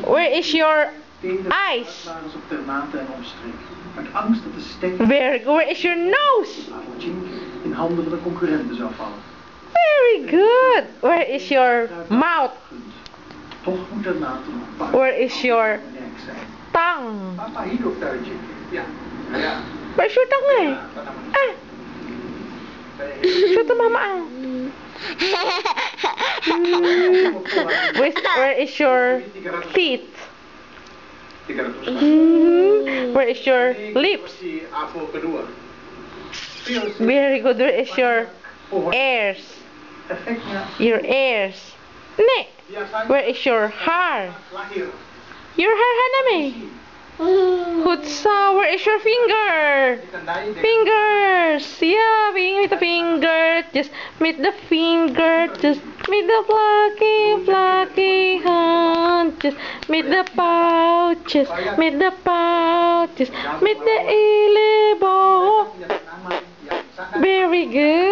Where is your eyes? waren ze op Ternate en omstreek. Uit angst dat de stek Very good. Where is your nose? in handen van de concurrenten zou vallen. Very good. Where is your mouth? Toch moet Ternate nog een Where is your tongue? Papa, hier op tuintje. Ja. Ja. Where is your tongue? eh? Ah, show to mama. ah. Where is, where is your teeth? Mhm. Where is your lips? Very good. Where is your ears? Your ears. Ne. Where is your hair? Your hair, Hannamie. Hutsa, where is your finger? Fingers. Yeah, finger with the finger. Just meet the finger. Just meet the plucky, plucky hand. Just meet the pouches. Meet the pouches. Meet the elbow. Very good.